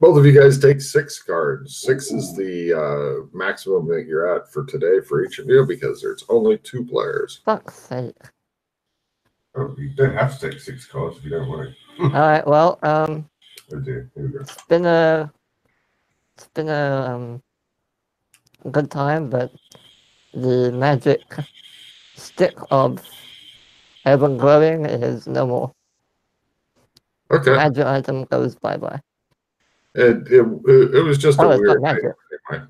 Both of you guys take six cards. Six is the uh, maximum that you're at for today for each of you because there's only two players. Fuck's sake. Oh, you don't have to take six cards if you don't want to. All right. Well, um, Oh dear. Here we go. it's been a it's been a um good time, but the magic stick of heaven glowing is no more. Okay. Magic item goes bye bye. It, it, it, was just Oh, a weird magic. thing. Anyway.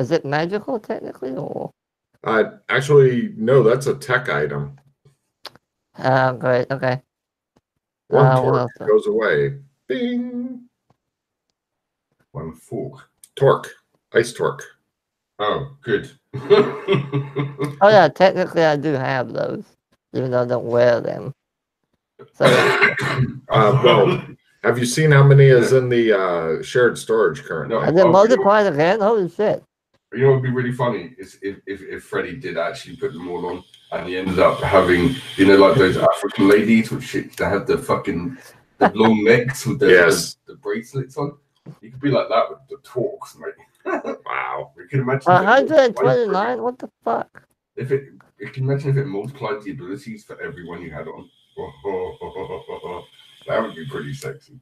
Is it magical technically, or? Uh, actually, no, that's a tech item. Ah, great. Okay. One Uh, torque goes away. Bing. One fork. Torque. Ice torque. Oh, good. Oh yeah, technically I do have those, even though I don't wear them. So Uh, well, have you seen how many is in the uh, shared storage currently? No. and then Okay. multiplied again. Holy shit! You know what would be really funny is if, if, if Freddie did actually put them all on and he ended up having, you know, like those African ladies with shit that had the fucking the long necks with the, Yes. the, the bracelets on. You could be like that with the torques, mate. Wow. We can imagine. One if it hundred and multiplied- twenty-nine. What the fuck? If it, you can imagine if it multiplied the abilities for everyone you had on. that would be pretty sexy.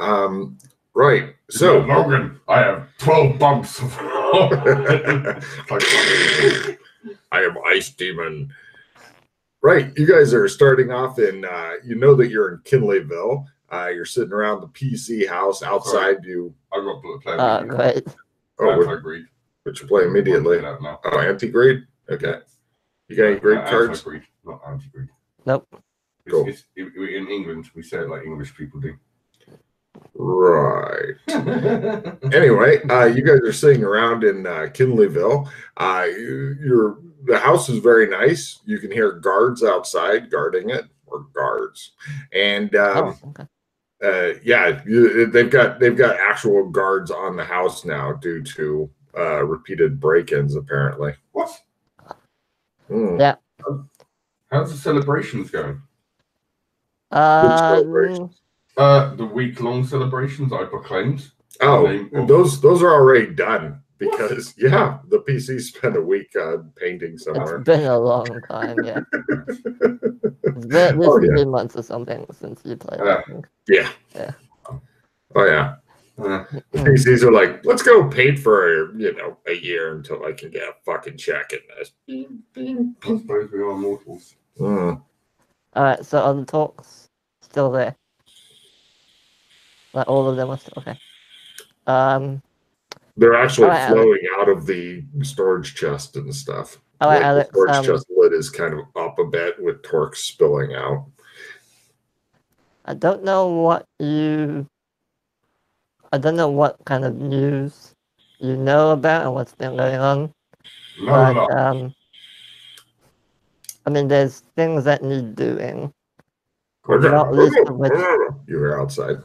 Um, right. So So, Logan, I have twelve bumps. I am Ice Demon. Right. You guys are starting off in, uh, you know that you're in Kinleyville. Uh, you're sitting around the PC house outside. You, I got bullet player. Uh, media. great. oh, what, Anti-greed. what you play immediately? I'll look it up now. Oh, anti grade? Okay. You got any grade Uh, cards? Anti-greed, not anti-greed. Nope. It's, Cool. it's, it- in England, we say it like English people do. Right. Anyway, uh, you guys are sitting around in uh, Kinleyville. Uh, you, you're the house is very nice. You can hear guards outside guarding it, or guards, and um, Oh, okay. uh, yeah, you, they've got they've got actual guards on the house now due to uh, repeated break-ins. Apparently, what? Hmm. Yeah. How's the celebrations going? Good Uh. Uh, the week-long celebrations I proclaimed. Oh, Name those those are already done because yeah, the PC spent a week uh, painting somewhere. it's been a long time. Yeah, it's been at least Oh, yeah. three months or something since you played. Uh, Yeah. Yeah. Oh yeah. Uh, The PCs are like, let's go paint for you know a year until I can get a fucking check in this. I suppose we are mortals. Hmm. All right. So are the torques still there? Like all of them are still okay. Um. They're actually Alright, Alex. flowing out of the storage chest and stuff. All right, Like, Alex. the storage Um, chest lid is kind of up a bit with torque spilling out. I don't know what you. I don't know what kind of news you know about and what's been going on. No, but no. um, I mean, there's things that need doing. Not least of which- You were outside.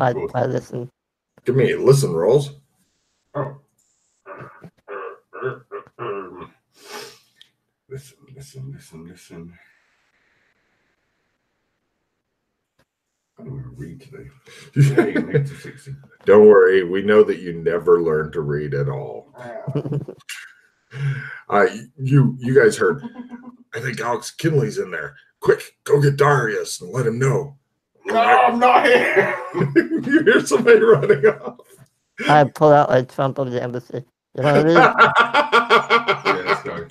I, Of course. I listen. Give me listen rolls. Oh. Listen, listen, listen, listen. I don't want to read today. Yay, negative 60. Don't worry, we know that you never learned to read at all. Uh, you you guys heard. I think Alex Kinley's in there. Quick, go get Darius and let him know. No, I'm not here. you hear somebody running off. I pull out a trump of the embassy. You want to read? yeah, let's go.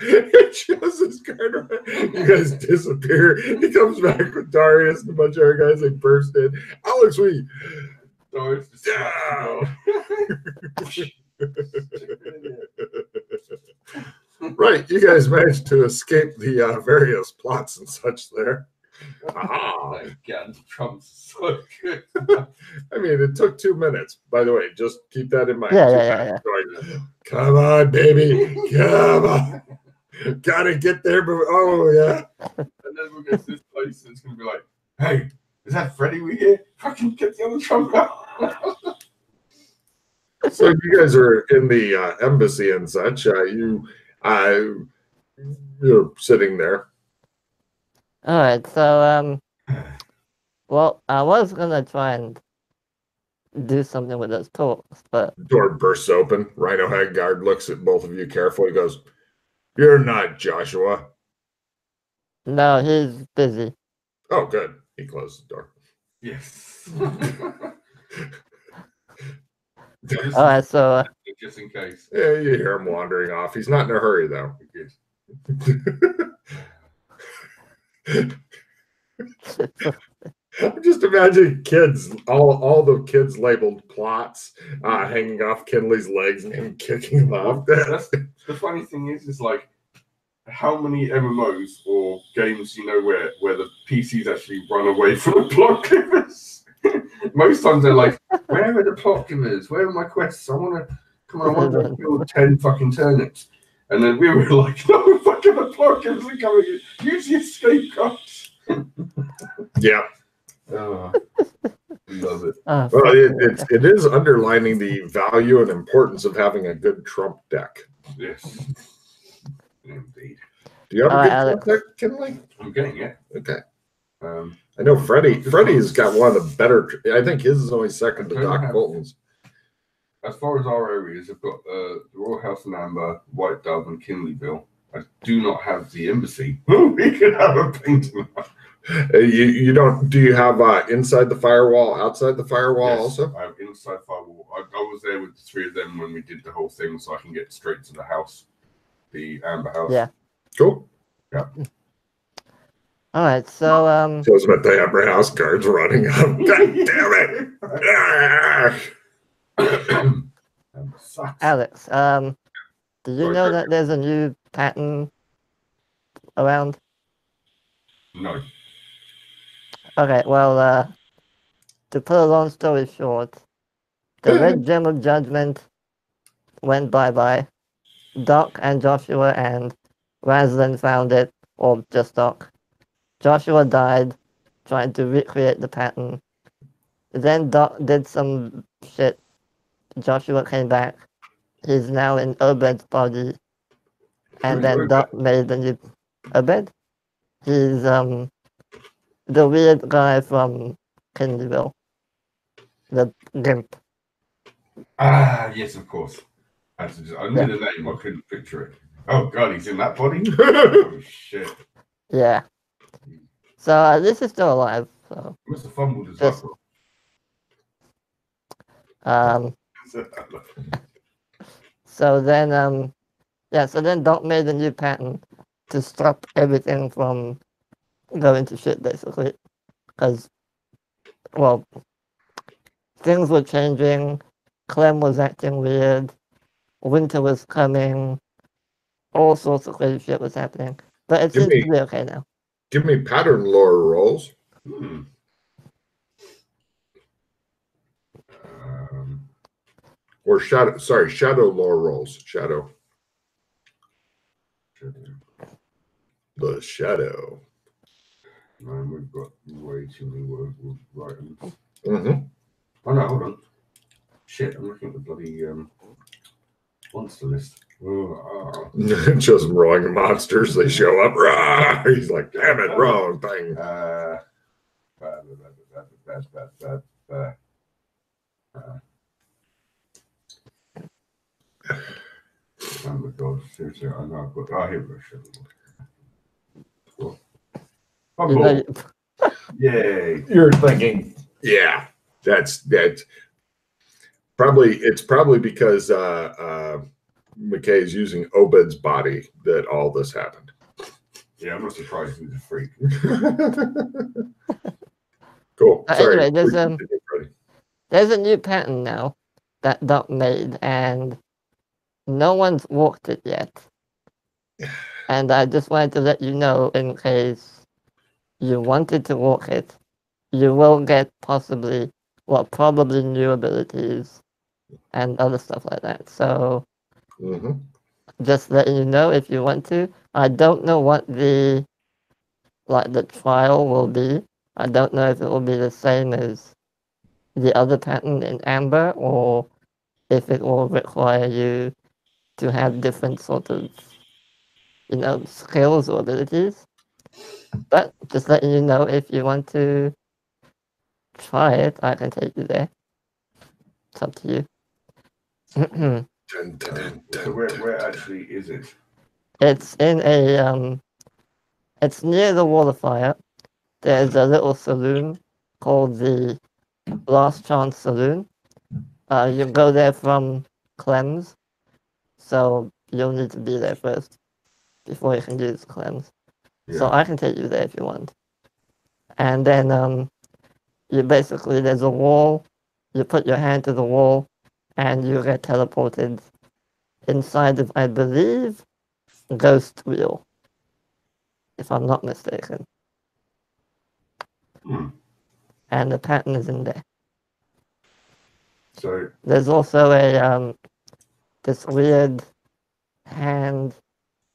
it shows his card right. You guys disappear. He comes back with Darius and a bunch of other guys. They burst in. Alex, we. So it's just Down. right, you guys managed to escape the uh, various plots and such there. Ah, Oh, God, Trump's so good. I mean, it took two minutes. By the way, just keep that in mind. Yeah, Two yeah, yeah, minutes. Come on, baby. Come on. Gotta get there. But, oh, yeah. And then we'll get to this place and it's going to be like, hey, is that Freddie we here? Fucking get the other Trump out. So you guys are in the uh, embassy and such. Uh, you, uh, you're sitting there. All right. So um, Well, I was gonna try and do something with those torques, but Door bursts open. Rhino Head Guard looks at both of you carefully. Goes, "You're not Joshua." no, he's busy. Oh, good. He closed the door. Yes. All right, so uh, just in case. Yeah, you hear him wandering off. He's not in a hurry though. I'm just imagining kids, all all the kids labeled plots, uh, hanging off Kinley's legs and him kicking them off. That's, the funny thing is, is like how many MMOs or games you know where where the PCs actually run away from the plot givers. Most times they're like, "Where are the plot givers? Where are my quests? I want to come on, I want to kill ten fucking turnips." And then we were like, "No, fucking the plot givers are coming! in. Use the escape cards." yeah, Oh, love it. uh, well, it, it's it is underlining the value and importance of having a good trump deck. Yes, indeed. Do you have a All good right, trump deck, Kinley? I'm getting it. Okay, Um, I know Freddie. Freddie's got one of the better. I think his is only second to Doc Bolton's. As far as our areas, I've got uh, the Royal House in Amber, White Dove, and Kinleyville. I do not have the embassy. we could have a painting. Uh, you you don't? Do you have uh, inside the firewall, outside the firewall Yes, also? I have inside firewall. I, I was there with the three of them when we did the whole thing, so I can get straight to the house, the Amber House. Yeah. Cool. All right, so um, Shows him at the Amber House guards running up. God damn it! Ah! Amber sucks. Alex, um, do you Sorry, know Kirk. that there's a new pattern around? No. Okay, well, uh, to put a long story short, the Red Gem of Judgment went bye bye. Doc and Joshua and Razlan found it, or just Doc. Joshua died trying to recreate the pattern. Then Doc did some shit. Joshua came back. He's now in Obed's body. And then? Doc made the new Obed. He's um the weird guy from Kinderville. The gimp. Ah, yes, of course. I, just, I knew Yeah. the name, I couldn't picture it. Oh, God, he's in that body? oh, shit. Yeah. So uh, this is still alive. So He must have fumbled his um so then um yeah, so then Doc made a new pattern to stop everything from going to shit basically. Because well things were changing, Clem was acting weird, winter was coming, all sorts of crazy shit was happening. But it seems to be okay now. Give me pattern lore rolls. Hmm. Um, Or shadow, sorry, shadow lore rolls. Shadow. The shadow. man, we've got way too many words writing. hmm Oh no, hold on. Shit, I'm looking at the bloody um, monster list. It shows him rolling monsters. They show up. Rah! He's like, damn it, wrong thing. Uh. Uh, oh my god, seriously, I know I've got. Oh, here we go. Shit. Cool. Oh, You know, cool. Yay. You're thinking, yeah, that's that's probably it's probably because uh, uh, McKay is using Obed's body that all this happened. Yeah, I'm not surprised he's a freak. cool. Uh, Sorry. anyway, there's, um, there's a new pattern now that Doc made, and no one's walked it yet. And I just wanted to let you know in case you wanted to walk it, you will get possibly, well, probably new abilities and other stuff like that. So Mhm. just letting you know if you want to. I don't know what the like the trial will be. I don't know if it will be the same as the other pattern in Amber or if it will require you to have different sort of you know skills or abilities. But just letting you know if you want to try it, I can take you there. It's up to you. Dun, dun, dun, So where, where actually is it? it's in a um it's near the water fire. There's a little saloon called the Last Chance Saloon. Uh, you go there from Clem's, so you'll need to be there first before you can use Clem's. So I can take you there if you want. And then um, you basically there's a wall. You put your hand to the wall, and you get teleported inside of I believe Ghost Wheel, if I'm not mistaken. Hmm. And the pattern is in there. So There's also a um, this weird hand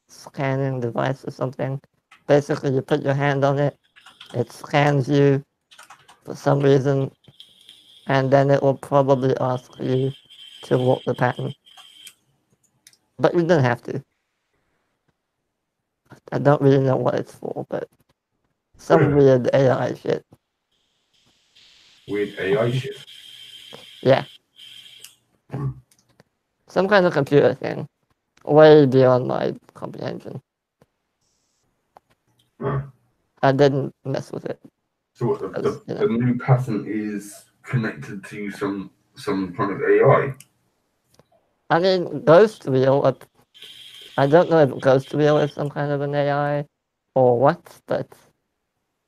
scanning device or something. Basically, you put your hand on it, it scans you for some reason, and then it will probably ask you to walk the pattern. But you don't have to. I don't really know what it's for, but some weird AI shit. weird AI shit. Yeah. Hmm. Some kind of computer thing. Way beyond my comprehension. Huh. I didn't mess with it. So what, the, the, the new pattern is connected to some some kind of AI. I mean, Ghost Wheel, I don't know if Ghost Wheel is some kind of an AI or what, but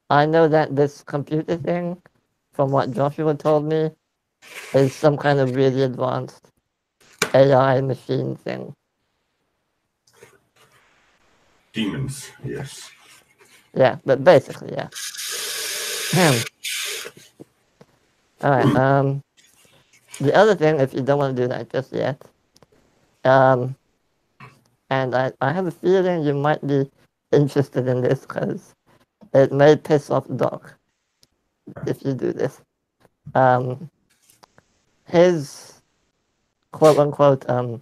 I know that this computer thing, from what Joshua told me, is some kind of really advanced AI machine thing. Demons, yes. Yeah, but basically, yeah. All right. Um, the other thing, if you don't want to do that just yet, um, and I, I have a feeling you might be interested in this because it may piss off Doc if you do this. Um, his quote unquote um,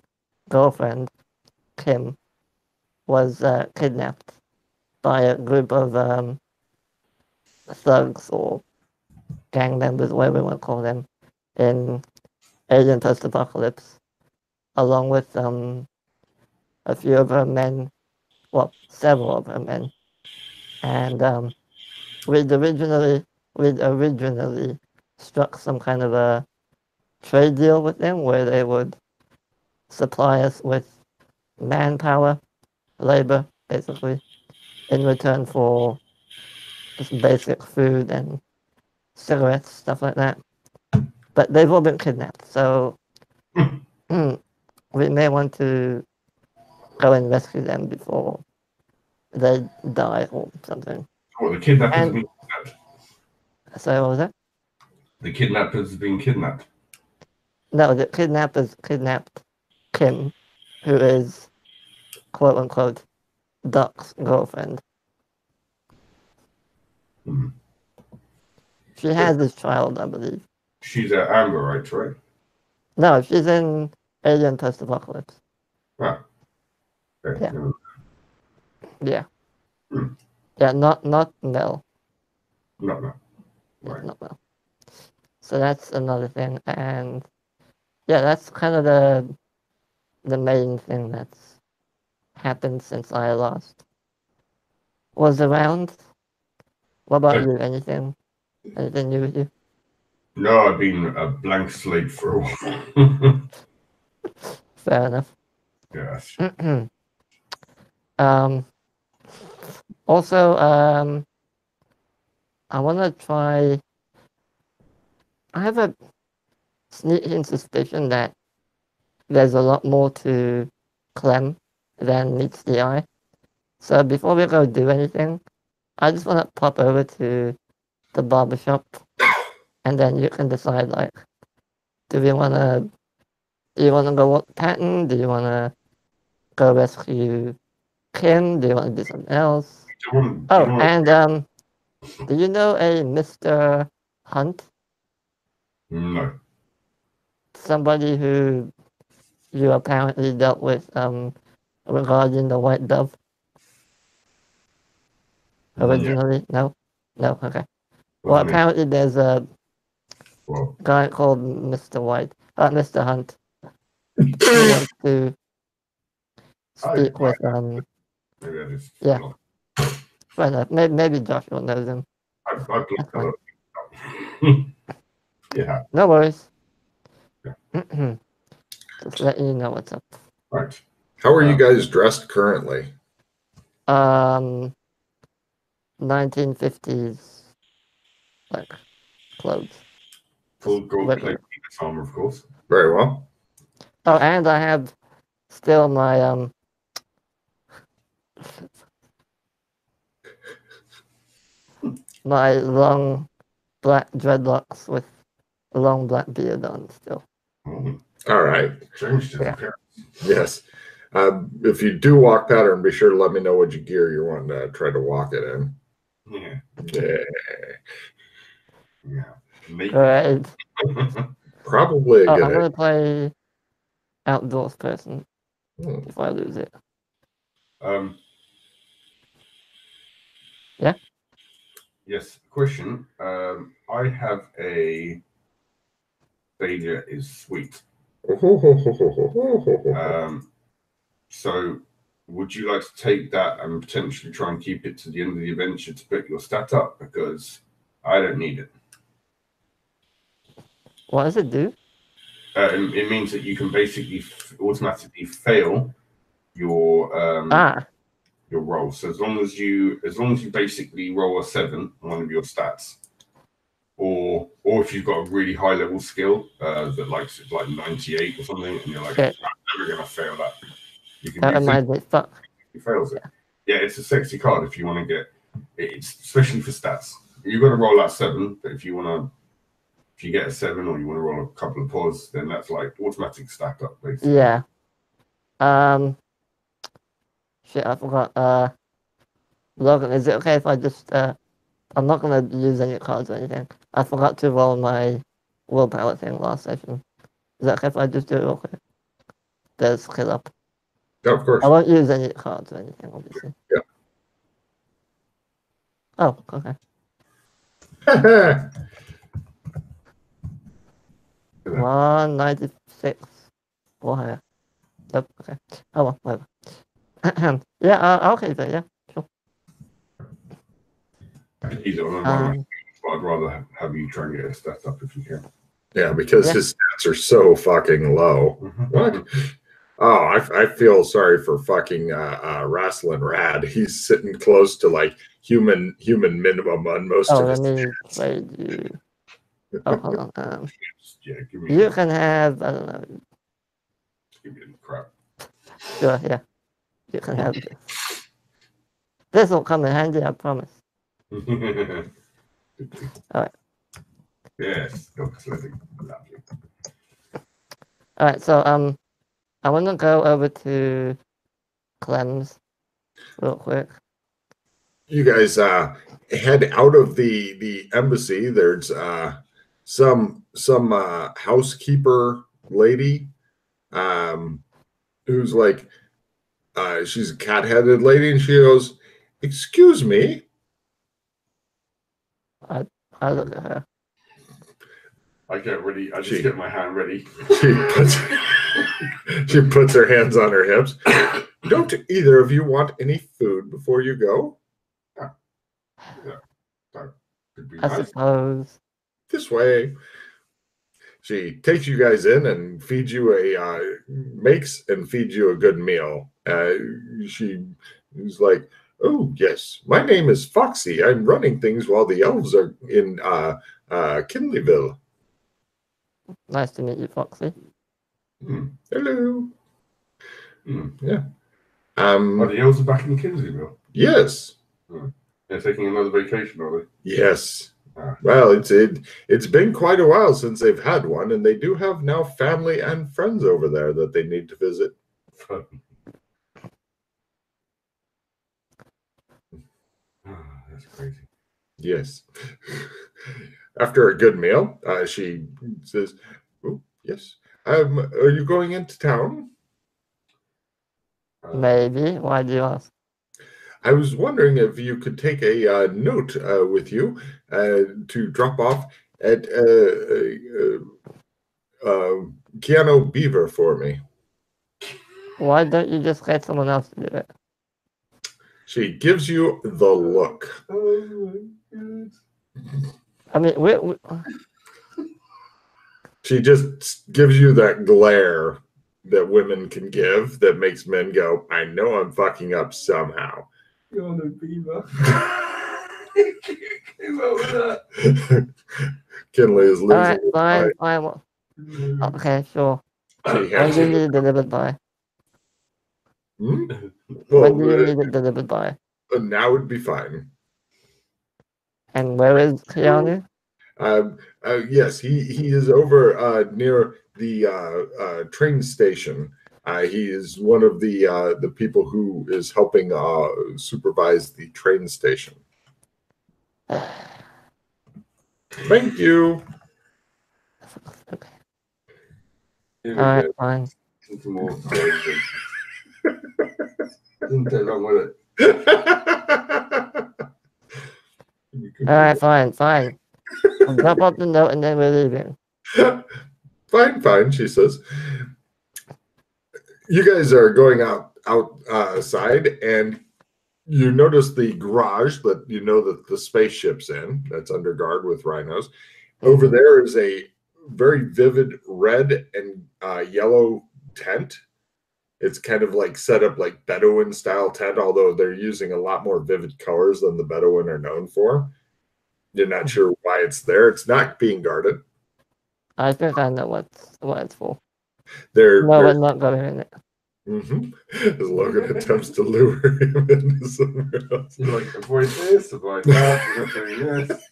girlfriend, Kim, was uh, kidnapped by a group of um, thugs or gang members, whatever you want to call them, in Alien Post Apocalypse, along with um, a few of her men, well, several of her men. And um, we'd originally, we'd originally struck some kind of a trade deal with them where they would supply us with manpower, labor, basically, in return for just basic food and cigarettes, stuff like that. But they've all been kidnapped, so we may want to go and rescue them before they die or something. What the kidnappers And- kidnapped. So what was that? The kidnappers been kidnapped. No, the kidnappers kidnapped Kim, who is quote unquote Doc's girlfriend. Hmm. She has this child, I believe. She's at Amber, right? Right. No, she's in Alien Post Apocalypse. Okay. Yeah. Yeah. Yeah, not not Mel. No, no. Yeah, Right. not Mel. So that's another thing, and yeah, that's kind of the the main thing that's happened since I last was around. What about you? Anything? Anything new with you? No, I've been a blank slate for a while. Fair enough. yes. um, also, um, I want to try. I have a sneaking suspicion that there's a lot more to Clem than meets the eye. So before we go do anything, I just want to pop over to the barbershop and then you can decide like, do we want to, do you want to go walk the pattern? Do you want to go rescue Kim? Do you want to do something else? Do you want- do Oh, and um, do you know a Mr. Hunt? no. Somebody who you apparently dealt with um, regarding the white dove Yeah. originally? No? No? Okay. What Well, apparently there's a Well, guy called Mr. White, uh, Mr. Hunt. He wants to speak with um. maybe I just. Yeah. Well, maybe, maybe Joshua knows him. I, I blocked That's that up. yeah, No worries. Yeah. Just let you know what's up. right. How are you Um, guys dressed currently? Um, 1950s, like clothes. Full gold Wait, plate armor, of course. Very well. Oh, and I have still my um. My long black dreadlocks with a long black beard on still. Oh, All right. changed his Yeah. appearance. Yes. Um, if you do walk pattern, be sure to let me know what your gear you're wanting to try to walk it in. Yeah, Yeah. yeah. Make- Alright. Probably a good I'm gonna play outdoors person Hmm. if I lose it. Um. Yeah? Yes. Question. Um, I have a failure is sweet. Um, so would you like to take that and potentially try and keep it to the end of the adventure to pick your stat up? Because I don't need it. What does it do? Uh, it, it means that you can basically f- automatically fail your um, Ah, your roll. So as long as you as long as you basically roll a seven on one of your stats, or or if you've got a really high level skill uh, that likes it like ninety eight or something, and you're like, Okay. I'm never gonna fail that. You can that reminds me. Fuck. he fails it. Yeah, it's a sexy card if you want to get it's especially for stats. You've got to roll out seven, but if you want to, if you get a seven or you want to roll a couple of pause, then that's like automatic stack up basically. Yeah. Um. Shit, I forgot. Uh, Logan, is it okay if I just uh, I'm not gonna use any cards or anything. I forgot to roll my willpower thing last session. Is that okay if I just do it real quick? There's skill up. Yeah, of course. I won't use any cards or anything, obviously. Yeah. Oh, okay. One ninety six or higher. Yep. Okay. Oh well, whatever. yeah, uh, I'll keep it. Yeah. Either on Um, but I'd rather have- have you try and get a stat up if you can. yeah, because Yeah. his stats are so fucking low. What? Oh, I, I feel sorry for fucking uh, uh, Rasslin Rad. He's sitting close to like human human minimum on most Oh, of let his. me trade you. Oh, hold on. Um, Yeah, you can have. I don't know. give me the crap. Sure. Yeah. You can have this. This will come in handy. I promise. Alright. Yes, dog sledding. Lovely. All right. So um, I want to go over to Clem's real quick. You guys uh, head out of the the embassy. There's uh, some some uh, housekeeper lady um, who's like uh, she's a cat headed lady, and she goes, "Excuse me." I look at her. I get ready. I just She- get my hand ready. She puts she puts her hands on her hips. Don't either of you want any food before you go? Could be I nice. suppose. This way. She takes you guys in and feeds you a uh, makes and feeds you a good meal. Uh, she is like, "Oh yes, my name is Foxy. I'm running things while the elves are in uh, uh, Kinleyville. Nice to meet you, Foxy. Hmm. Hello. Hmm. Yeah. Are Um. the elves back in Kinleyville? Yes. They're taking another vacation, are they? Yes. Well, it's it, it's been quite a while since they've had one, and they do have now family and friends over there that they need to visit. Ah, That's crazy. Yes. After a good meal, uh, she says, oh, "Yes. Um, are you going into town? Uh, Maybe. Why do you ask? I was wondering if you could take a uh, note uh, with you uh, to drop off at uh, uh, uh, Keanu Beaver for me. Why don't you just get someone else to do it? She gives you the look. Oh my god. I mean, we, we, She just gives you that glare that women can give that makes men go, I know I'm fucking up somehow. You're on a beaver. Came out with that. Kinley is losing. alright, his fine, mind. fine. well, Okay, sure. When hands do you you- need it delivered by? Hmm? Well, When do you uh, need it delivered by? now would be fine. And where is Keanu? Um, uh, yes, he, he is over uh, near the uh, uh, train station. Uh, he is one of the uh, the people who is helping uh, supervise the train station. Thank you. Okay. Alright, fine. Didn't take long, will it? Alright, fine, fine. I'll drop off the note and then we're leaving. fine, fine, she says. You guys are going out outside, uh, and you notice the garage that you know that the spaceship's in. That's under guard with rhinos. Over mm-hmm. there is a very vivid red and uh, yellow tent. It's kind of like set up like Bedouin style tent, although they're using a lot more vivid colors than the Bedouin are known for. You're not mm-hmm. sure why it's there. It's not being guarded. I think I know what's what it's for. They're, No, they're we're not going in it. Mm-hmm. As Logan attempts to lure him into somewhere else. You like avoid this, avoid that, you're not this.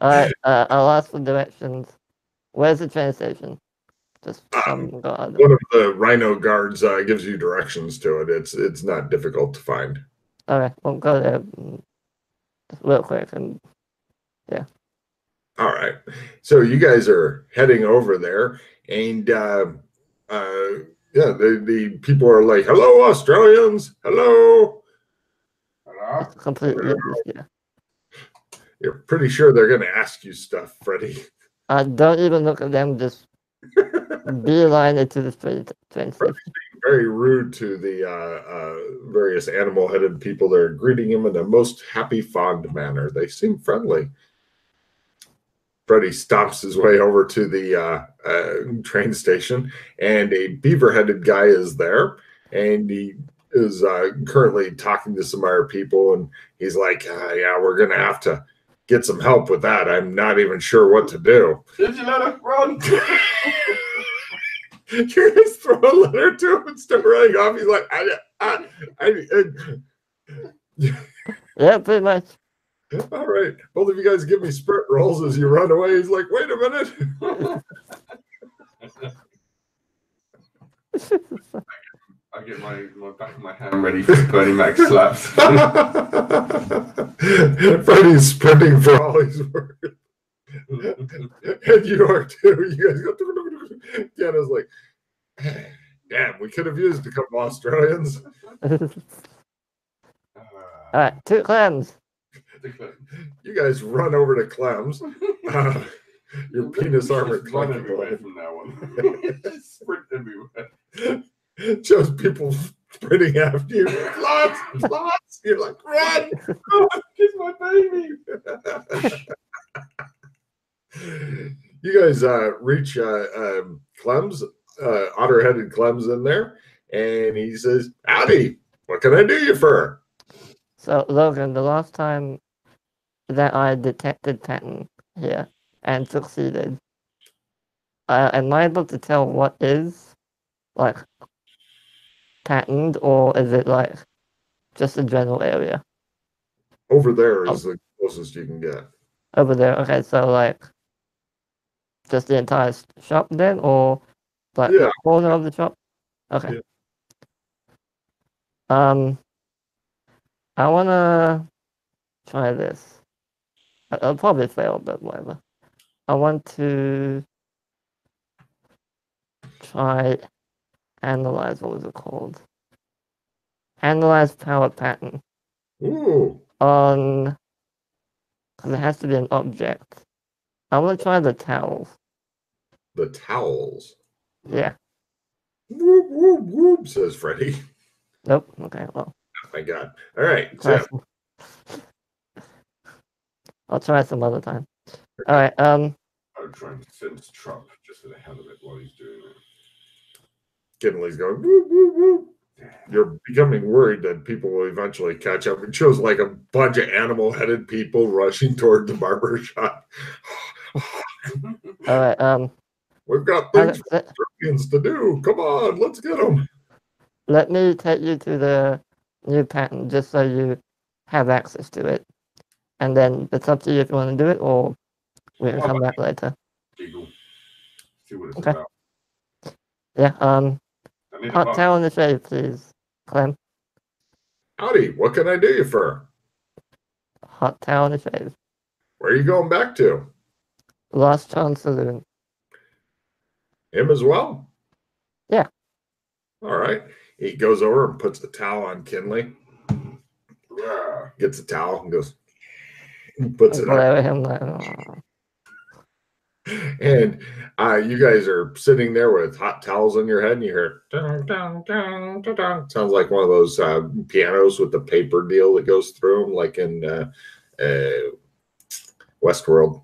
Alright, uh, I'll ask for directions. Where's the train station? Just Um, some. One of the rhino guards uh, gives you directions to it. It's it's not difficult to find. Alright, we'll go there mm, just real quick and All right. So you guys are heading over there, and uh, uh, yeah, the, the people are like, "Hello, Australians! Hello." Hello? it's completely yeah. You're pretty sure they're going to ask you stuff, Freddie. Uh, don't even look at them, just beeline it to the train, train station. very rude to the uh, uh, various animal-headed people that are greeting him in a most happy, fond manner. They seem friendly. Freddie stomps his way over to the uh, uh, train station, and a beaver-headed guy is there, and he is uh, currently talking to some other people, and he's like, uh, "Yeah, we're gonna have to get some help with that. I'm not even sure what to do." Did you let us run? you guys throw a letter to him and start running off. He's like, I, I, I, I, Yeah, pretty much. All right. Both of you guys give me sprint rolls as you run away. He's like, wait a minute. I get my, my back of my hand ready for Bernie Mac slaps. Freddie's sprinting for all he's worth. and you are too. You guys go. Deanna's like, damn, we could have used a couple Australians. Alright, two clams. You guys run over to Clem's. Uh, your penis armor Just run clunky everywhere boy. from now on. Just sprint everywhere. shows people sprinting after you. Lots, lots. You're like, run. Kiss my baby. you guys uh, reach uh, um, Clem's, uh, otter-headed Clem's in there, and he says, "Howdy, what can I do you for?" So, Logan, the last time that I detected pattern here and succeeded, uh, am I able to tell what is, like, patterned, or is it, like, just a general area? Over there is the closest you can get. Over there, okay, so, like, just the entire shop then, or, like, Yeah. the corner of the shop? Okay. Um, I wanna try this. I'll probably fail, but whatever. I want to try analyze. What was it called? Analyze power pattern Ooh, on because it has to be an object. I want to try the towels. The towels. Yeah. Whoop, whoop, whoop, says Freddy. Nope. Okay. Well, Oh my God. All right. So. I'll try some other time. All right. Um. I'm trying to sense Trump just for the hell of it while he's doing it. Kinley's going, whoop, whoop, whoop. You're becoming worried that people will eventually catch up. It shows like a bunch of animal headed people rushing toward the barber shop. All right. Um. We've got things for Europeans to do. Come on, let's get them. let me take you to the new pattern just so you have access to it, and then it's up to you if you want to do it or we can Oh, come back later. Eagle. See what it's Okay. about. Yeah. Um. Hot towel in the shade, please, Clem. Howdy, what can I do you for? Hot towel in the shade. Where are you going back to? Lost Chance Saloon. Him as well? Yeah. All right. He goes over and puts the towel on Kinley, gets the towel and goes, puts it on. Glare at him like, "Oh." And uh, you guys are sitting there with hot towels on your head, and you hear dun, dun, dun, dun, dun. sounds like one of those uh, pianos with the paper deal that goes through them, like in uh, uh, Westworld.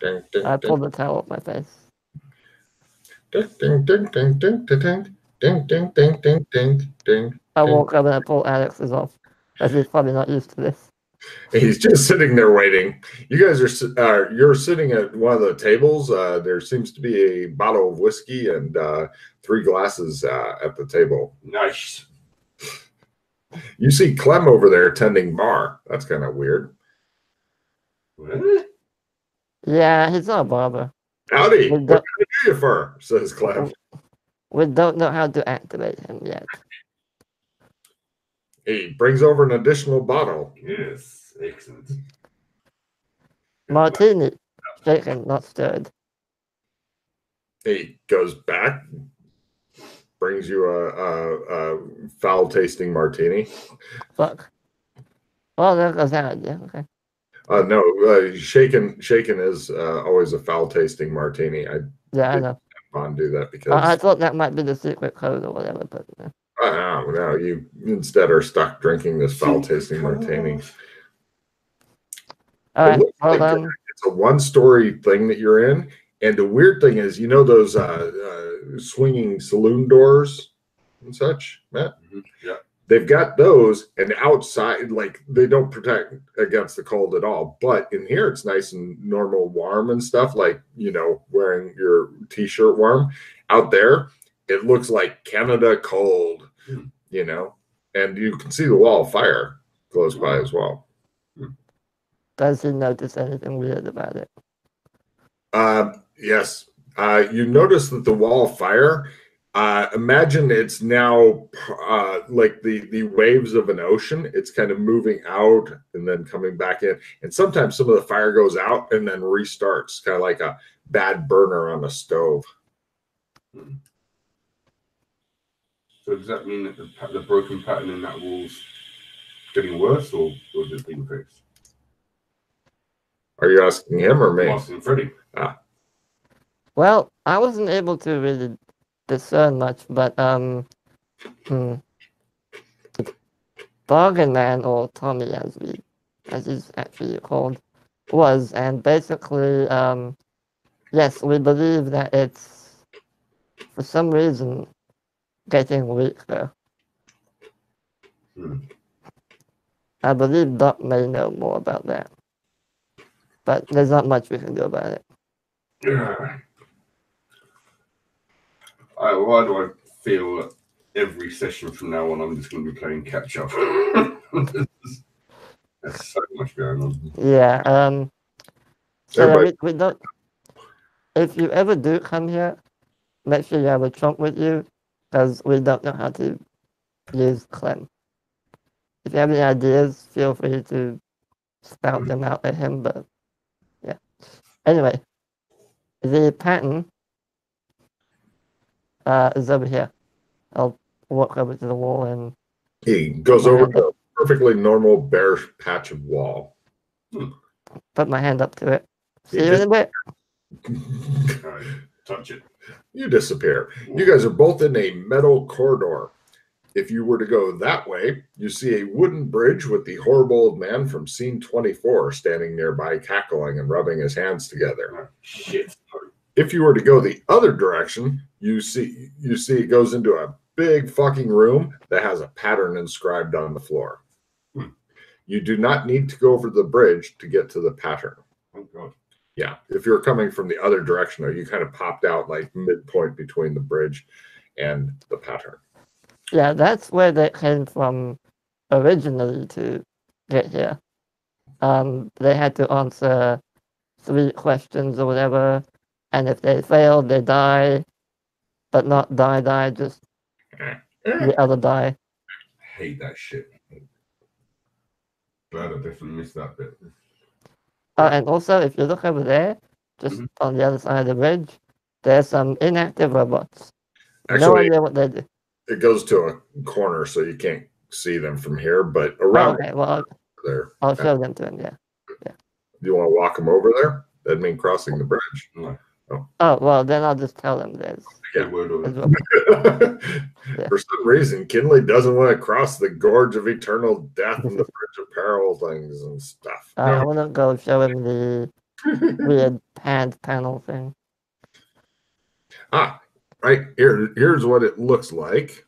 Ding, ding, I pulled the towel off my face. ding, ding, ding, ding, ding, ding, ding, ding, ding, ding, ding, ding. I walk up and I pull Alex's off, as he's probably not used to this. And He's just sitting there waiting. You guys are uh, you're sitting at one of the tables. Uh, there seems to be a bottle of whiskey and uh, three glasses uh, at the table. Nice. You see Clem over there tending bar. That's kind of weird. What? Yeah, he's not a barber. Howdy, Well, what can I do you for? Says Clem. We don't know how to activate him yet. He brings over an additional bottle. Yes. Excellent. Martini, shaken, not stirred. He goes back, brings you a, a, a foul tasting martini. Fuck. Oh, there goes that. Yeah, okay. Uh, no, uh, shaken shaken is uh, always a foul tasting martini. I Yeah, I Yeah. know. Bond do that because I, I thought that might be the secret code or whatever, but uh, uh, no, you instead are stuck drinking this foul tasting martini. all It right. Well, like um, It's a one story thing that you're in, and the weird thing is, you know those uh, uh, swinging saloon doors and such, Matt. Mhm. Yeah. They've got those, and outside, like they don't protect against the cold at all. But in here, it's nice and normal, warm and stuff. Like you know, wearing your t-shirt warm. Out there, it looks like Canada cold. Hmm. You know, and you can see the wall of fire close by as well. does he notice anything weird about it? Uh, yes. Uh, you notice that the wall of fire. Uh, imagine it's now uh, like the the waves of an ocean. It's kind of moving out and then coming back in. And sometimes some of the fire goes out and then restarts, kind of like a bad burner on a stove. So does that mean that the, the broken pattern in that wall's getting worse, or or just being fixed? Are you asking him or me? Martin and Freddie. Well, I wasn't able to really discern much, but um, hmm, Bargain Man or Tommy, as we, as he's actually called, was, and basically, um, yes, we believe that it's for some reason getting weaker. Hmm. I believe Doc may know more about that, but there's not much we can do about it. Yeah. I, why do I feel that every session from now on I'm just going to be playing catch up? There's so much going on. Yeah. Um. So Everybody- we, we don't. If you ever do come here, make sure you have a trump with you, because we don't know how to use Clem. If you have any ideas, feel free to spout them out at him. But yeah. Anyway, the pattern uh, is over here. I'll walk over to the wall and He goes over to perfectly normal bare patch of wall. Put my hand up to it. See You you in a bit. Touch it. You disappear. You guys are both in a metal corridor. If you were to go that way, you see a wooden bridge with the horrible old man from scene 24 standing nearby, cackling and rubbing his hands together. Oh, shit. If you were to go the other direction, you see you see it goes into a big fucking room that has a pattern inscribed on the floor. Hmm. You do not need to go over the bridge to get to the pattern. Thank God. Yeah, if you're coming from the other direction, though, you kind of popped out like midpoint between the bridge and the pattern. Yeah, that's where they came from originally to get here. Um, they had to answer three questions or whatever, and if they failed, they die, but not die, die, just the other die. hate that shit. Glad I definitely missed that bit. Uh, and also, if you look over there, just Mhm. on the other side of the bridge, there's some inactive robots. no idea what they do. it goes to a corner, so you can't see them from here, but Oh, around okay, well, I'll, there. I'll show them to him. Yeah. Do you want to walk them over there? That'd mean crossing the bridge. No. Oh well, then I'll just tell him this. Yeah. Good word there's order. For some reason, Kinley doesn't want to cross the gorge of eternal death and the bridge of peril things and stuff. Uh, I want to go show him the weird hand panel thing. Ah, right here. Here's what it looks like.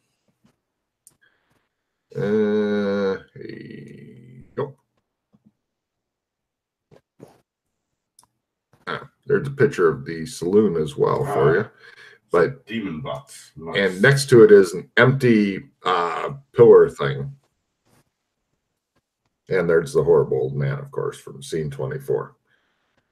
Uh, hey, nope. Ah, there's a picture of the saloon as well for you. But demon butts. Nice. and next to it is an empty uh, pillar thing. And there's the horrible old man, of course, from scene 24.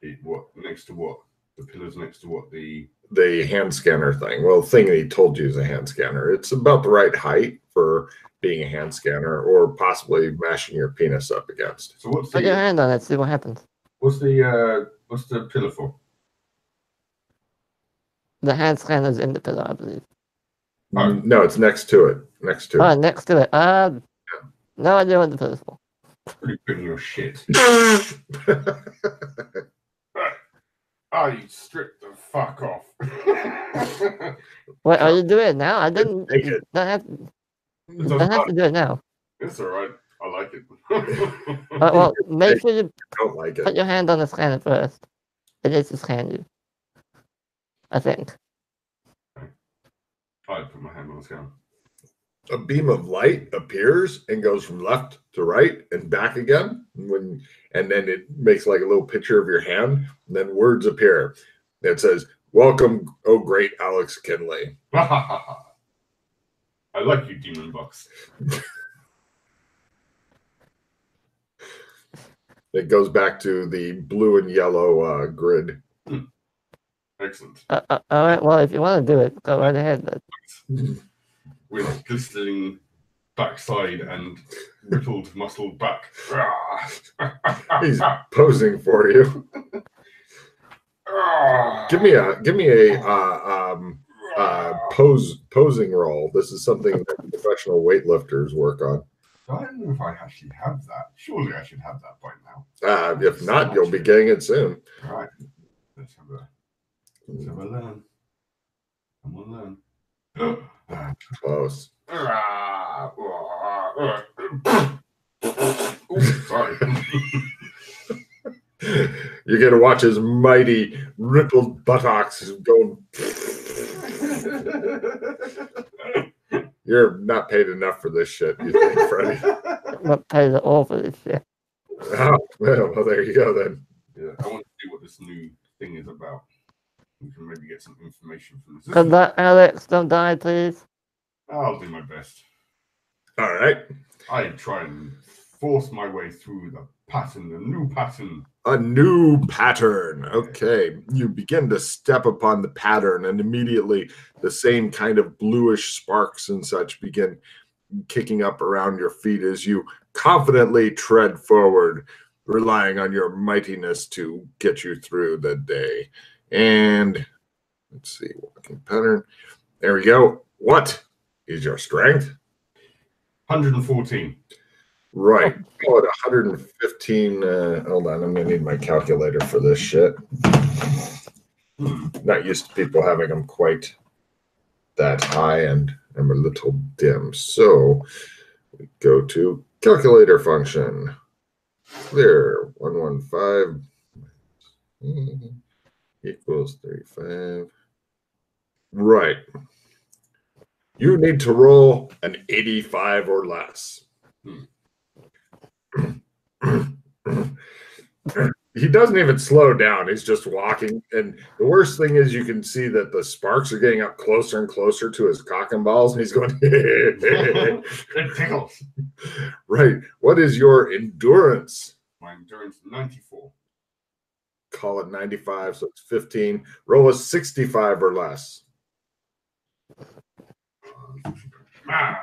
It- what next to what? The pillars next to what? The the hand scanner thing. Well, the thing that he told you is a hand scanner. It's about the right height for being a hand scanner, or possibly mashing your penis up against. so what's the, Put your hand on it, see what happens. what's the uh what's the pillar for? The hand scanner's in the pillar, I believe. Oh. No, it's next to it. Next to Oh, next to it. Uh, no idea what the pillar's for. Pretty putting your shit. it. Oh, you stripped the fuck off. Wait, are you doing it now? I didn't. Take it. Don't have, It don't have to do it now. It's all right. I like it. Uh, well, make sure you Don't like put your hand on the scanner first. It needs to scan you. I think. I put my hand on the scale. A beam of light appears and goes from left to right and back again. When and then it makes like a little picture of your hand. And then words appear. It says, "Welcome, oh great Alex Kinley." I like you, demon bucks. It goes back to the blue and yellow uh, grid. Excellent. Uh, uh, all right. Well, if you want to do it, go right ahead. But With glistening backside and rippled muscle back. He's posing for you. Give me a give me a uh, um, uh, pose posing role. This is something that professional weightlifters work on. I don't know if I actually have that. Surely I should have that by now. Uh, if not, you'll be getting it soon. All right. Let's have a let's have a learn. I'm gonna learn. Close. Ooh, sorry. You're gonna watch his mighty rippled buttocks go. You're not paid enough for this shit, you think, Freddie? I'm not paid at all for this shit. Oh, well, well, there you go then. yeah, I want to see what this new thing is about. We can maybe get some information from this. this. Good Alex. Don't die, please. I'll do my best. All right. I try and force my way through the pattern, the new pattern. A new pattern. Okay. You begin to step upon the pattern, and immediately the same kind of bluish sparks and such begin kicking up around your feet as you confidently tread forward, relying on your mightiness to get you through the day. And let's see, walking pattern. There we go. What is your strength? 114. Right. Call it 115. Uh, hold on, I'm gonna need my calculator for this shit. Not used to people having them quite that high, and I'm a little dim. So we go to calculator function. Clear 115 equals 35. Right. You need to roll an 85 or less. he doesn't even slow down. He's just walking. And the worst thing is you can see that the sparks are getting up closer and closer to his cock and balls, and he's going, it tickles. right. What is your endurance? My endurance 94. Call it 95, so it's 15. Roll a 65 or less. Ah,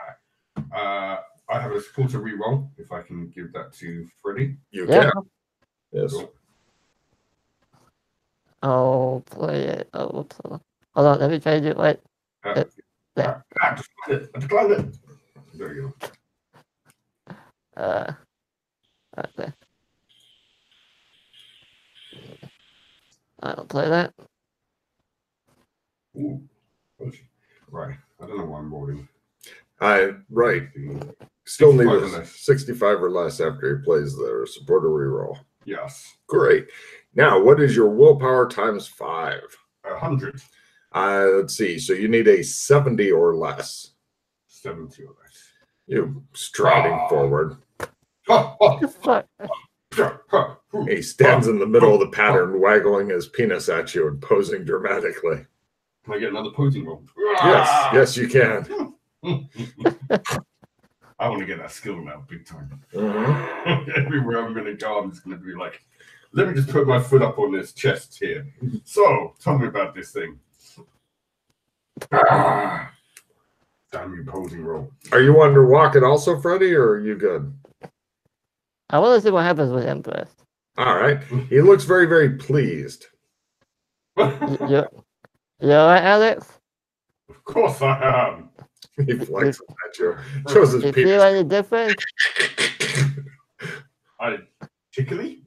uh, I have a supporter reroll if I can give that to Freddie. You Yeah. can. Yes. Cool. I'll play it. Oh, whoops, hold on. Hold on, let me change it. Wait. Uh, Yeah. ah, decline it. I declined it. There you go. Uh, okay. I'll play that. Ooh. Right. I don't know why I'm rolling. I right. Still need 65 or a less. 65 or less after he plays the supporter reroll. Yes. Great. Now, what is your willpower times five? A hundred. Uh, let's see. So you need a 70 or less. 70 or less. You striding Ah. forward. Oh, oh, fuck? yeah, huh, ooh. He stands in the middle of the pattern, waggling his penis at you and posing dramatically. Can I get another posing roll? Yes, Ah! yes, you can. I want to get that skill now, big time. Mhm. Everywhere I'm going to go, I'm just going to be like, let me just put my foot up on this chest here. So, tell me about this thing. Ah, damn you, posing roll. Are you wanting to walk it also, Freddy, or are you good? I want to see what happens with him first. All right. He looks very, very pleased. Y- You, you alright, Alex? of course I am. He flexes at you, shows his You feel any different? I tickly.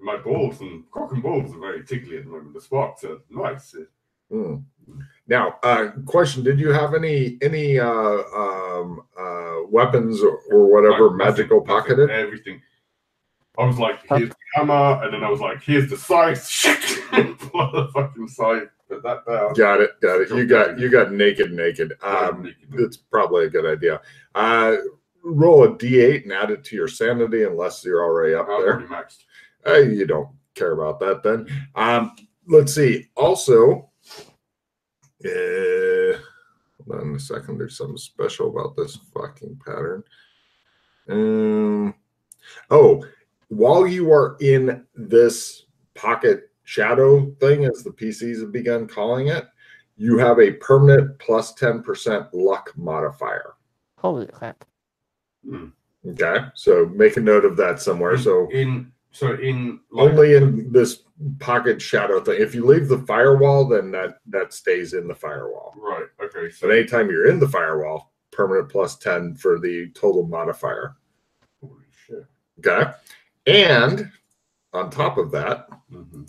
My balls and cock and balls are very tickly at the moment. The sparks are nice. Hmm. Now, uh, question: Did you have any any uh, um, uh, weapons or, or whatever Like, magical nothing, nothing, pocketed? Everything. I was like, here's the hammer, and then I was like, here's the scythe. Pull the fucking scythe. Put that down. Got it. Got it. You got you got naked, naked. Um, Naked. it's probably a good idea. Uh, roll a d8 and add it to your sanity, unless you're already up I'm there. already maxed. Uh, you don't care about that then. Um, let's see. Also, uh, hold on a second. There's something special about this fucking pattern. Um, oh, while you are in this pocket shadow thing, as the PCs have begun calling it, you have a permanent plus 10% luck modifier. Holy crap. Hmm. Okay. So make a note of that somewhere. So in so in like, only in this pocket shadow thing. If you leave the firewall, then that that stays in the firewall. right. Okay. So But anytime you're in the firewall, permanent plus 10 for the total modifier. holy shit. Okay. And on top of that, Mhm.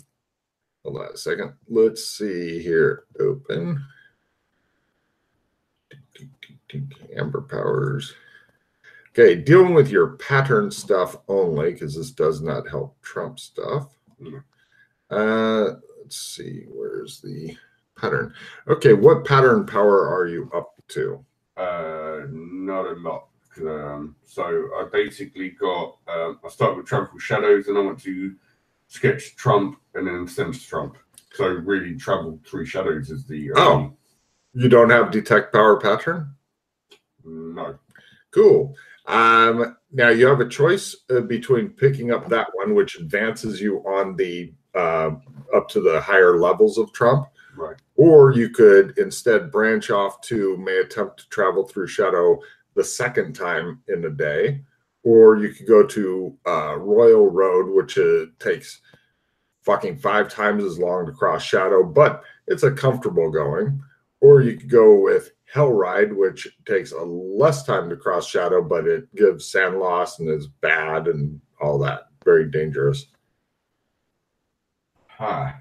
hold on a second. Let's see here. Open. Amber powers. Okay, dealing with your pattern stuff only, because this does not help Trump stuff. Mm. Uh, let's see, where's the pattern? Okay, what pattern power are you up to? Uh, not a lot. Um, so I basically got. Um, I start with Trample Shadows, and I want to sketch Trump and then sense Trump. So really, travel through shadows is the. Oh. You don't have detect power pattern? no. Cool. Um, now you have a choice uh, between picking up that one, which advances you on the uh, up to the higher levels of Trump, Right. or you could instead branch off to may attempt to travel through shadow the second time in a day, or you could go to uh, Royal Road, which uh, takes fucking five times as long to cross shadow, but it's a comfortable going. Or you could go with Hell Ride, which takes a less time to cross shadow, but it gives SAN loss and is bad and all that. Very dangerous. Ha.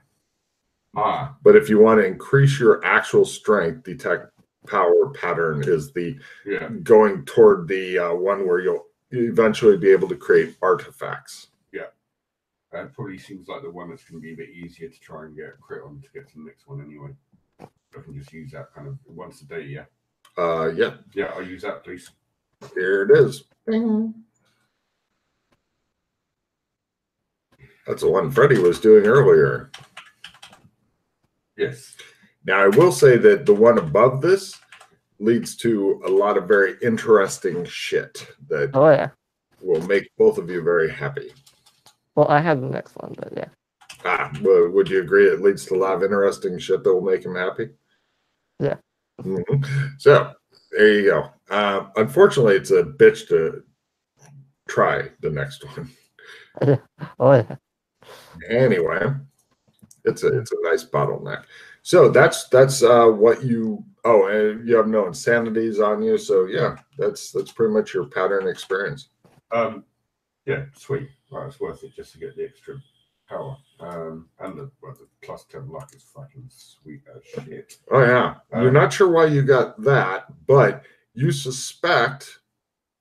Ah. But if you want to increase your actual strength, detect power pattern is the Yeah. going toward the uh, one where you'll eventually be able to create artifacts. Yeah. That probably seems like the one that's going to be a bit easier to try and get crit on to get to the next one anyway. I can just use that kind of once a day, yeah. Uh, yeah, Yeah, I'll use that, please. here it is. That's the one Freddie was doing earlier. Yes. Now, I will say that the one above this leads to a lot of very interesting shit that Oh yeah. will make both of you very happy. Well, I have the next one, but yeah. Ah, well, would you agree it leads to a lot of interesting shit that will make him happy? Yeah. Mhm. So there you go. Uh, unfortunately, it's a bitch to try the next one. Oh yeah. Anyway, it's a it's a nice bottleneck. So that's that's uh, what you. Oh, and you have no insanities on you. So yeah, that's that's pretty much your pattern experience. Um, yeah, sweet. Right, it's worth it just to get the extra power. Um, and the, well, the plus 10 luck is fucking sweet as shit. Oh yeah, you're Um, not sure why you got that, but you suspect.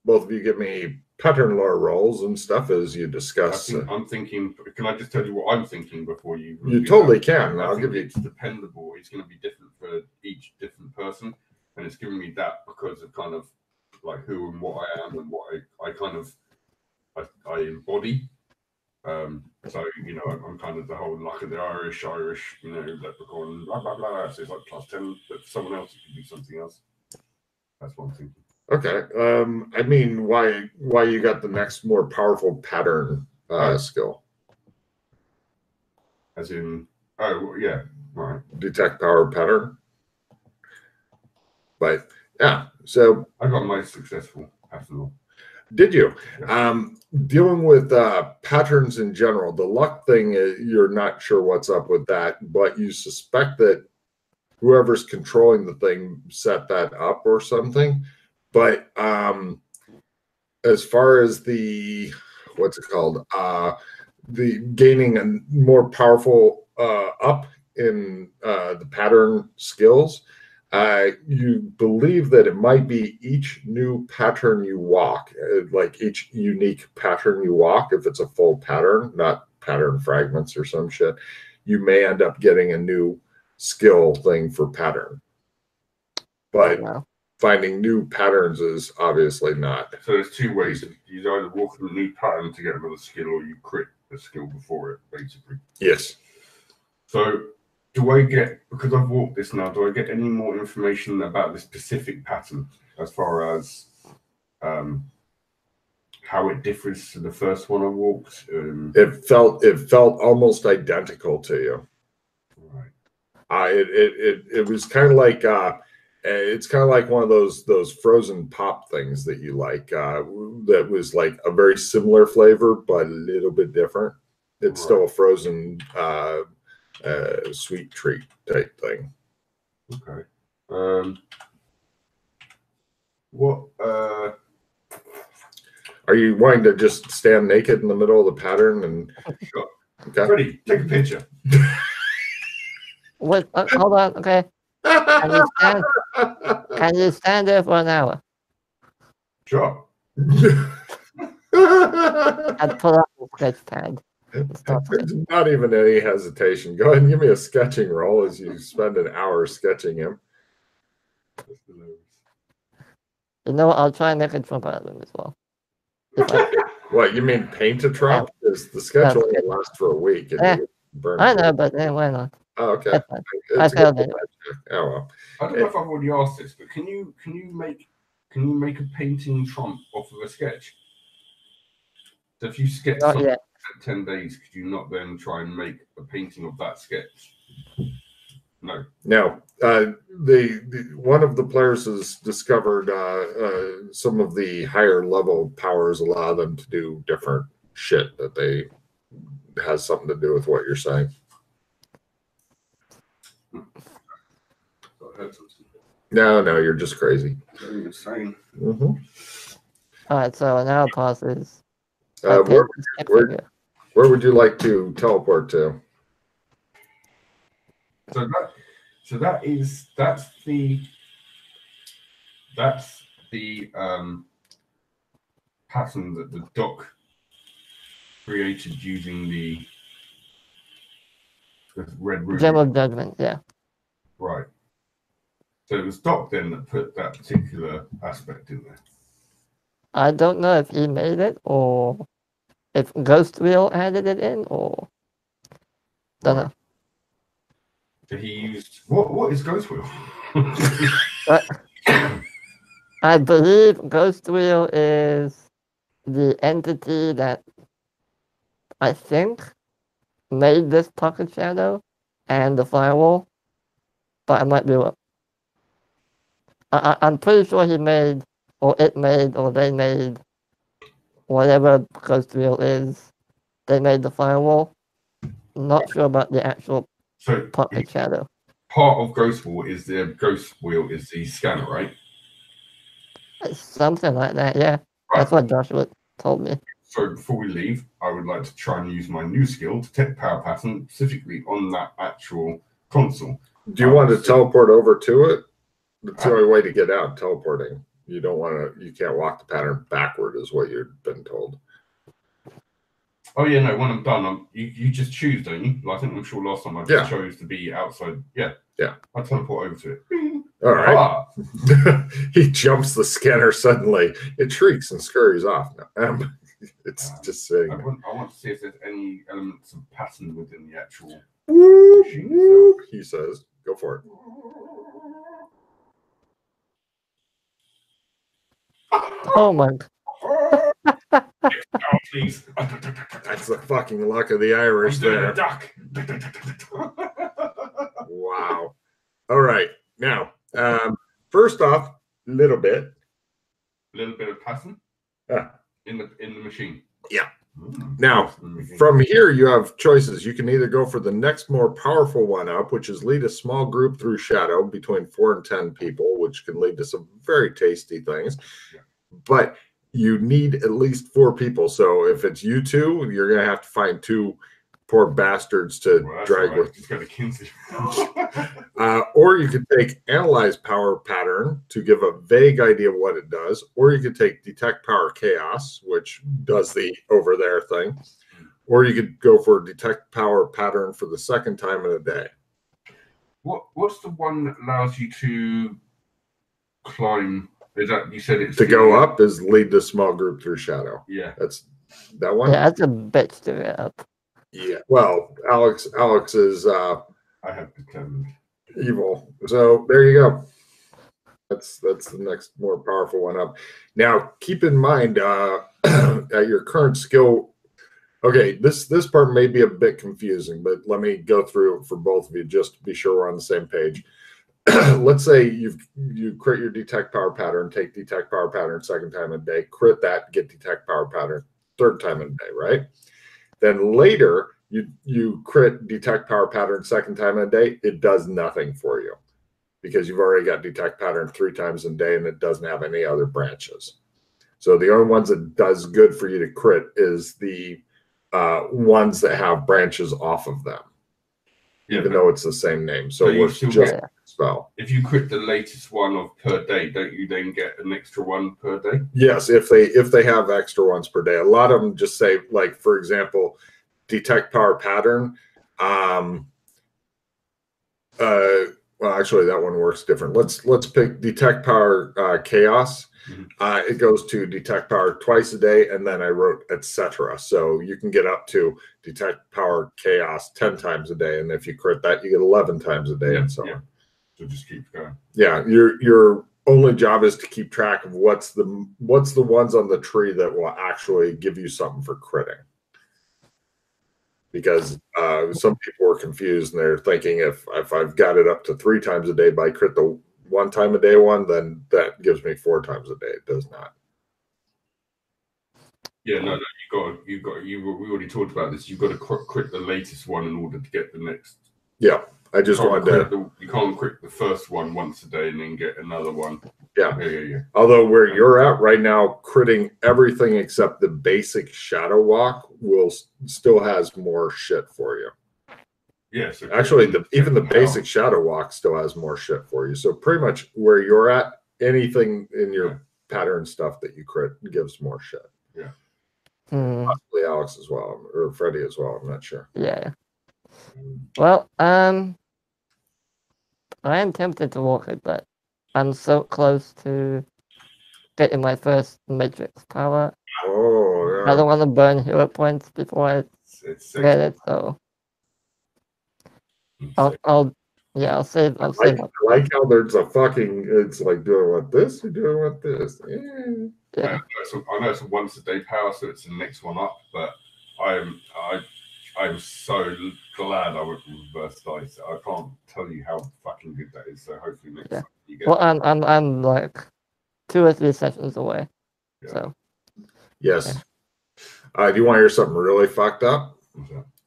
Both of you give me pattern lore rolls and stuff as you I discuss. think, I'm thinking, can I just tell you what I'm thinking before you? You totally that? can. I I'll give you. it's dependable. It's going to be different for each different person, and it's giving me that because of kind of like who and what I am and what I, I kind of I, I embody. Um, so you know, I'm, kind of the whole luck of the Irish, Irish, you know, leprechaun, blah blah blah. So it's like plus ten, but for someone else it could be something else. That's one I'm. Okay. Um, I mean, why why you got the next more powerful pattern uh, skill? As in, oh well, yeah, right. Detect power pattern. But yeah, so I got my successful pattern. Did you? Um, dealing with uh, patterns in general, the luck thing, uh, you're not sure what's up with that, but you suspect that whoever's controlling the thing set that up or something. But um, as far as the what's it called, uh, the gaining a more powerful uh, up in uh, the pattern skills, uh, you believe that it might be each new pattern you walk, uh, like each unique pattern you walk, if it's a full pattern, not pattern fragments or some shit, you may end up getting a new skill thing for pattern. But No. finding new patterns is obviously not. So there's two ways. You either walk through a new pattern to get another skill, or you crit a skill before it, basically. Yes. So do I get because I've walked this now? Do I get any more information about the specific pattern as far as um, how it differs to the first one I walked? Um, It felt it felt almost identical to you. right. Uh, it, it it it was kind of like uh, it's kind of like one of those those frozen pop things that you like. Uh, that was like a very similar flavor, but a little bit different. It's still a frozen uh, sweet treat type thing. Okay. Um, what? Uh, Are you wanting to just stand naked in the middle of the pattern and? Sure. Okay. Freddie, take a picture. What? Uh, hold on. Okay. Can you stand? Can you stand there for an hour Sure. and pull out the sketch pad? And start There's not even any hesitation. Go ahead and give me a sketching roll as you spend an hour sketching him. You know what? I'll try and make a Trump out of him as well. If I, What you mean paint a Trump? Because the sketch Yeah. only lasts for a week. And Eh, burn I know, but then why not? Oh, okay. That's fine. It's I a failed it. Oh well. I don't know if I've already asked this, but can you can you make can you make a painting Trump off of a sketch? So if you sketch Not something yet. For ten days, could you not then try and make a painting of that sketch? No. Now, uh, the, the one of the players has discovered uh, uh, some of the higher level powers allow them to do different shit that they has something to do with what you're saying. I. No, no, you're just crazy. Very insane. hmm Alright, so now pauses. Uh, Okay, where, where- figure. Where would you like to teleport to? So that so that is that's the that's the um pattern that the doc created using the the red ruby. Gem of Judgment, yeah. Right. So it was Doc then that put that particular aspect in there. I don't know if he made it or if Ghost Wheel added it in or don't know. So he used what what is Ghost Wheel? I believe Ghost Wheel is the entity that I think made this pocket shadow and the firewall, but I might be wrong. I, I, I'm pretty sure he made, or it made, or they made whatever Ghost Wheel is. They made the firewall. Not sure about the actual so pocket shadow. part of Ghost Wheel is the Ghost Wheel is the scanner, right? Something like that, yeah. That's what Joshua told me. So before we leave, I would like to try and use my new skill, to Detect Power Pattern, specifically on that actual console. Do you want to teleport over to it? That's the uh, only way to get out, teleporting. You don't want to, you can't walk the pattern backward, is what you've been told. Oh yeah, no. When I'm done, I'm, you you just choose, don't you? Like, I think I'm sure last time I Yeah. chose to be outside. Yeah, Yeah. I teleport over to it. All right. Ah, he jumps the scanner suddenly. It shrieks and scurries off. Um, it's just saying. I want, I want to see if there's any elements of pattern within the actual. Whoop, whoop, he says, go for it. Oh my Oh, please. That's the fucking luck of the Irish there. duck. Wow. All right. Now, um, first off, a little bit. A little bit of pattern. Yeah. In the in the machine. Yeah. Mm. Now, In the. From here, you have choices. You can either go for the next more powerful one up, which is lead a small group through shadow between four and 10 people, which can lead to some very tasty things. Yeah. But you need at least four people. So if it's you two, you're going to have to find two poor bastards to Well, drag right. with. Just go to Kinsey. Uh, or you could take analyze power pattern to give a vague idea of what it does, or you could take detect power chaos, which does the over there thing, or you could go for detect power pattern for the second time in a day. what what's the one that allows you to climb? Is that you said it's To the- go up is lead the small group through shadow. Yeah. That's that one. Yeah, that's a bitch to get up. Yeah. Well, Alex, Alex is uh, I have determined. evil. So there you go. That's that's the next more powerful one up. Now keep in mind uh, at your current skill. Okay, this this part may be a bit confusing, but let me go through it for both of you just to be sure we're on the same page. Let's say you've you crit your detect power pattern, take detect power pattern second time a day, crit that, get detect power pattern third time in a day, right? Then later you you crit detect power pattern second time in a day, it does nothing for you because you've already got detect pattern three times a day and it doesn't have any other branches. So the only ones that does good for you to crit is the uh, ones that have branches off of them, Yeah. even but though it's the same name. So So it you works still just get- spell. if you crit the latest one of per day, don't you then get an extra one per day? Yes, if they if they have extra ones per day. A lot of them just say like for example, detect power pattern. Um uh well actually that one works different. Let's let's pick detect power uh chaos. Mhm. Uh it goes to detect power twice a day and then I wrote etc. So you can get up to detect power chaos 10 times a day and if you crit that you get 11 times a day Yeah, and so yeah. on So just keep going. yeah your your only job is to keep track of what's the what's the ones on the tree that will actually give you something for critting because uh, some people are confused and they're thinking if if i've got it up to three times a day by crit the one time a day one then that gives me four times a day it does not Yeah, no, no, you got, you got, you. We already talked about this. You've got to crit the latest one in order to get the next Yeah, I just wanted to. the, you can't crit the first one once a day and then get another one. Yeah. Yeah, yeah, yeah. Although where you're at right now, critting everything except the basic shadow walk will still has more shit for you. Yeah. So Actually, the even the Wow. basic shadow walk still has more shit for you. So pretty much where you're at, anything in your Yeah. pattern stuff that you crit gives more shit. Hmm, Possibly Alex as well, or Freddie as well. I'm not sure. yeah. Well, um, I am tempted to walk it, but I'm so close to getting my first matrix power. Oh, I don't want to burn hero points before I It's, it's get it, so I'll, I'll yeah, I'll save. I'll I like, save. I like how there's a fucking. It's like doing what this, you're doing what this. Eh. I Yeah, know it's a, I know it's a once a day power, so it's the next one up. But I'm I I'm so glad I went with reverse dice. I can't tell you how fucking good that is. So hopefully next Yeah. time you get well, I'm I'm I'm like two or three sessions away, Yeah. so Yes. Uh, do you want to hear something really fucked up?